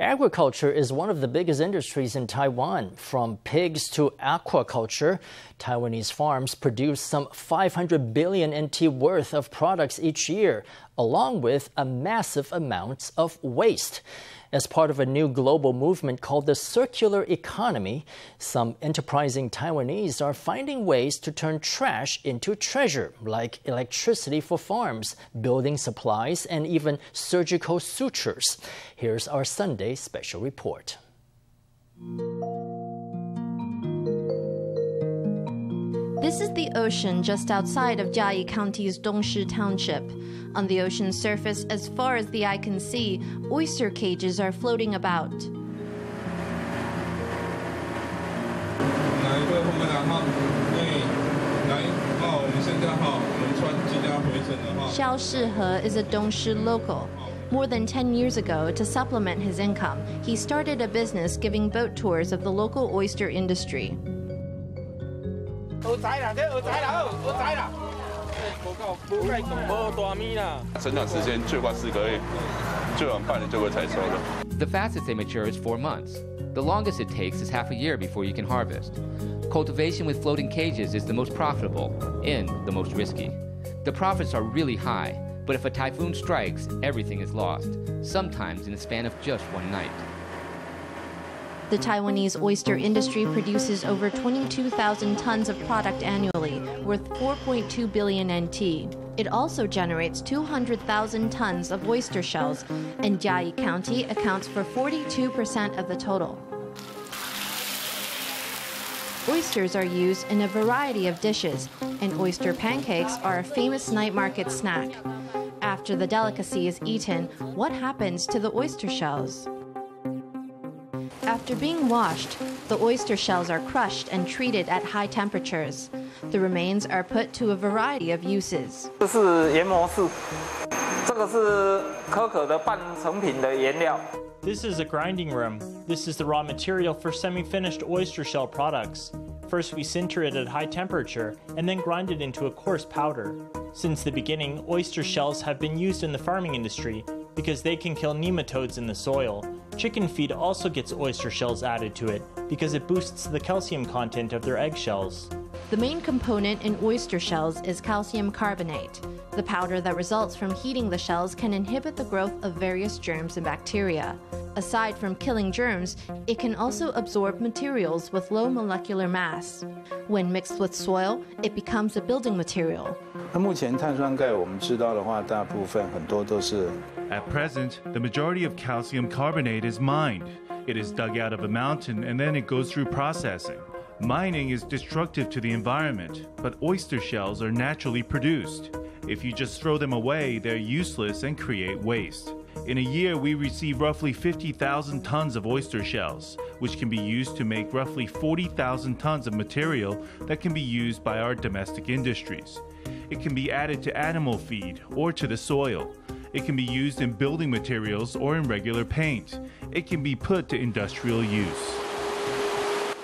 Agriculture is one of the biggest industries in Taiwan. From pigs to aquaculture, Taiwanese farms produce some 500 billion NT worth of products each year, along with a massive amounts of waste. As part of a new global movement called the circular economy, some enterprising Taiwanese are finding ways to turn trash into treasure, like electricity for farms, building supplies, and even surgical sutures. Here's our Sunday special report. This is the ocean just outside of Chiayi County's Dongshih Township. On the ocean's surface, as far as the eye can see, oyster cages are floating about. Hsiao Shih-ho is a Dongshih local. More than 10 years ago, to supplement his income, he started a business giving boat tours of the local oyster industry. 生长时间最快四个月，最晚半年就会采收了。The fastest they mature is four months. The longest it takes is half a year before you can harvest. Cultivation with floating cages is the most profitable and the most risky. The profits are really high, but if a typhoon strikes, everything is lost, sometimes in the span of just one night. The Taiwanese oyster industry produces over 22,000 tons of product annually, worth 4.2 billion NT. It also generates 200,000 tons of oyster shells, and Chiayi County accounts for 42% of the total. Oysters are used in a variety of dishes, and oyster pancakes are a famous night market snack. After the delicacy is eaten, what happens to the oyster shells? After being washed, the oyster shells are crushed and treated at high temperatures. The remains are put to a variety of uses. 这是研磨室，这个是可可的半成品的原料。 This is a grinding room. This is the raw material for semi-finished oyster shell products. First we sinter it at high temperature and then grind it into a coarse powder. Since the beginning, oyster shells have been used in the farming industry because they can kill nematodes in the soil. Chicken feed also gets oyster shells added to it because it boosts the calcium content of their eggshells. The main component in oyster shells is calcium carbonate. The powder that results from heating the shells can inhibit the growth of various germs and bacteria. Aside from killing germs, it can also absorb materials with low molecular mass. When mixed with soil, it becomes a building material. At present, the majority of calcium carbonate is mined. It is dug out of a mountain and then it goes through processing. Mining is destructive to the environment, but oyster shells are naturally produced. If you just throw them away, they're useless and create waste. In a year, we receive roughly 50,000 tons of oyster shells, which can be used to make roughly 40,000 tons of material that can be used by our domestic industries. It can be added to animal feed or to the soil. It can be used in building materials or in regular paint. It can be put to industrial use.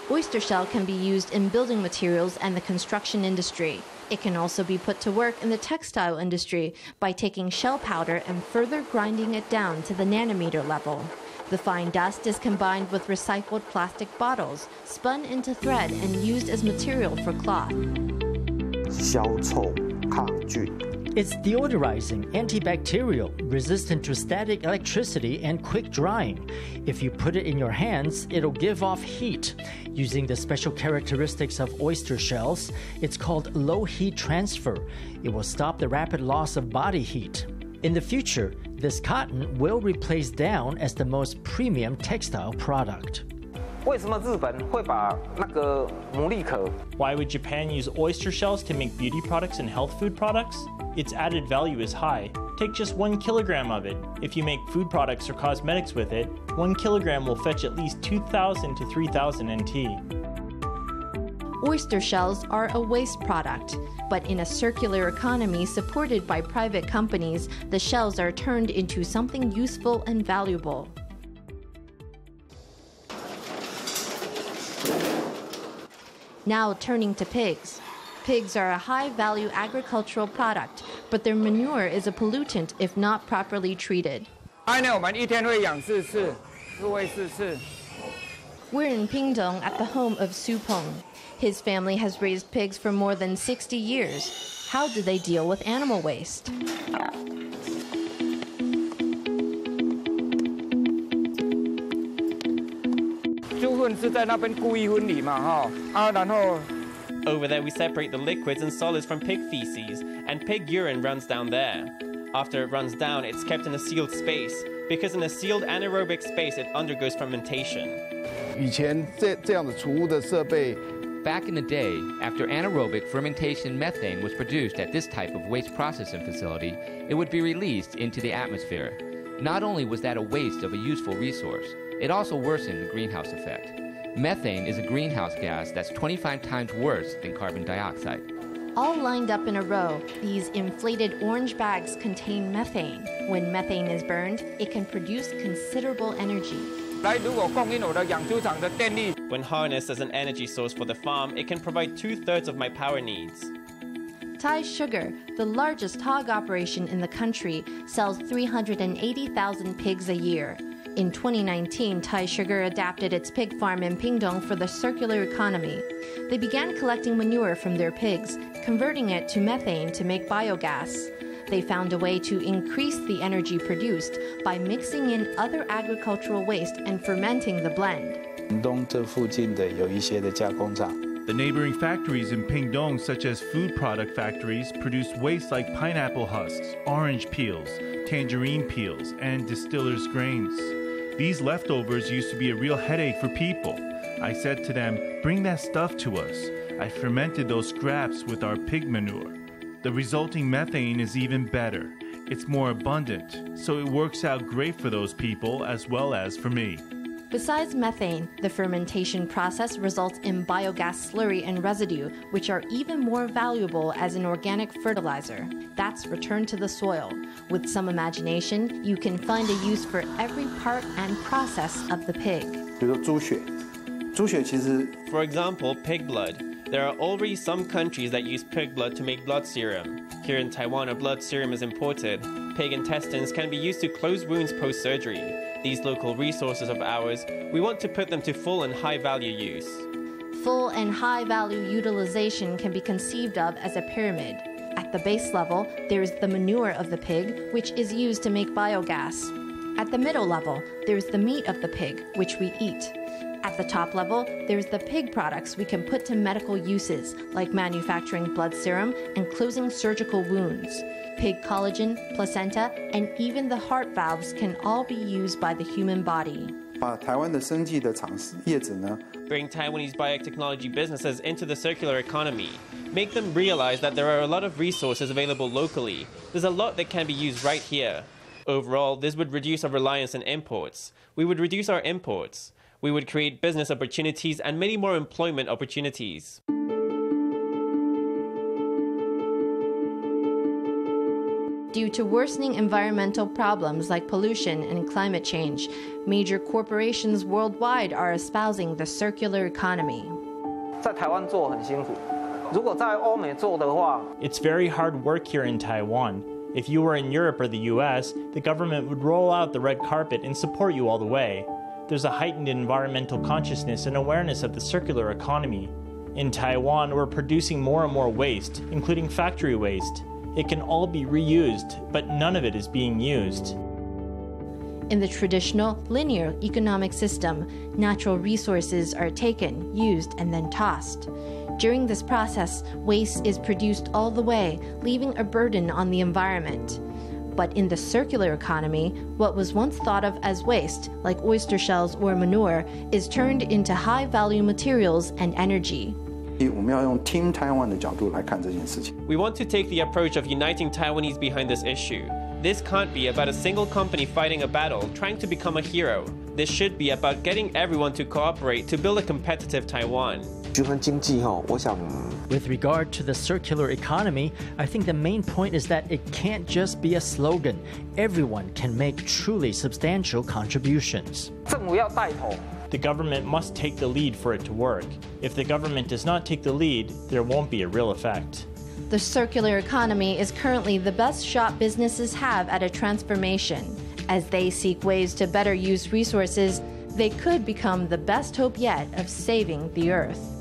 Oyster shell can be used in building materials and the construction industry. It can also be put to work in the textile industry by taking shell powder and further grinding it down to the nanometer level. The fine dust is combined with recycled plastic bottles, spun into thread, and used as material for cloth. 消臭、抗菌。 it's deodorizing, antibacterial, resistant to static electricity, and quick drying. If you put it in your hands, it'll give off heat. Using the special characteristics of oyster shells, it's called low heat transfer. It will stop the rapid loss of body heat. In the future, this cotton will replace down as the most premium textile product. 为什么日本会把那个牡蛎壳 Why would Japan use oyster shells to make beauty products and health food products? Its added value is high. Take just one kilogram of it. If you make food products or cosmetics with it, one kilogram will fetch at least 2,000 to 3,000 NT. Oyster shells are a waste product, but in a circular economy supported by private companies, the shells are turned into something useful and valuable. Now turning to pigs. Pigs are a high value agricultural product, but their manure is a pollutant if not properly treated. I know, 4, We're in Pingtung at the home of Su Peng. His family has raised pigs for more than 60 years. How do they deal with animal waste? Over there, we separate the liquids and solids from pig feces, and pig urine runs down there. After it runs down, it's kept in a sealed space, because in a sealed anaerobic space, it undergoes fermentation. Back in the day, after anaerobic fermentation methane was produced at this type of waste processing facility, it would be released into the atmosphere. Not only was that a waste of a useful resource, it also worsened the greenhouse effect. Methane is a greenhouse gas that's 25 times worse than carbon dioxide. All lined up in a row, these inflated orange bags contain methane. When methane is burned, it can produce considerable energy. When harnessed as an energy source for the farm, it can provide two thirds of my power needs. Thai Sugar, the largest hog operation in the country, sells 380,000 pigs a year. In 2019, Thai Sugar adapted its pig farm in Pingtung for the circular economy. They began collecting manure from their pigs, converting it to methane to make biogas. They found a way to increase the energy produced by mixing in other agricultural waste and fermenting the blend. The neighboring factories in Pingtung, such as food product factories, produce waste like pineapple husks, orange peels, tangerine peels, and distillers' grains. These leftovers used to be a real headache for people. I said to them, Bring that stuff to us. I fermented those scraps with our pig manure. The resulting methane is even better. It's more abundant, so it works out great for those people as well as for me. Besides methane, the fermentation process results in biogas slurry and residue, which are even more valuable as an organic fertilizer. That's returned to the soil. With some imagination, you can find a use for every part and process of the pig. For example, pig blood. There are already some countries that use pig blood to make blood serum. Here in Taiwan, a blood serum is imported. Pig intestines can be used to close wounds post surgery. These local resources of ours, we want to put them to full and high value use. Full and high value utilization can be conceived of as a pyramid. At the base level, there is the manure of the pig, which is used to make biogas. At the middle level, there is the meat of the pig, which we eat. At the top level, there's the pig products we can put to medical uses, like manufacturing blood serum and closing surgical wounds. Pig collagen, placenta, and even the heart valves can all be used by the human body. Bring Taiwanese biotechnology businesses into the circular economy. Make them realize that there are a lot of resources available locally. There's a lot that can be used right here. Overall, this would reduce our reliance on imports. We would reduce our imports. We would create business opportunities and many more employment opportunities. Due to worsening environmental problems like pollution and climate change, major corporations worldwide are espousing the circular economy. It's very hard work here in Taiwan. If you were in Europe or the US, the government would roll out the red carpet and support you all the way. There's a heightened environmental consciousness and awareness of the circular economy. In Taiwan, we're producing more and more waste, including factory waste. It can all be reused, but none of it is being used. In the traditional linear economic system, natural resources are taken, used, and then tossed. During this process, waste is produced all the way, leaving a burden on the environment. But in the circular economy, what was once thought of as waste, like oyster shells or manure, is turned into high value materials and energy. We want to take the approach of uniting Taiwanese behind this issue. This can't be about a single company fighting a battle, trying to become a hero this should be about getting everyone to cooperate to build a competitive Taiwan. With regard to the circular economy, I think the main point is that it can't just be a slogan. Everyone can make truly substantial contributions. The government must take the lead for it to work. If the government does not take the lead, there won't be a real effect. The circular economy is currently the best shot businesses have at a transformation. As they seek ways to better use resources, they could become the best hope yet of saving the Earth.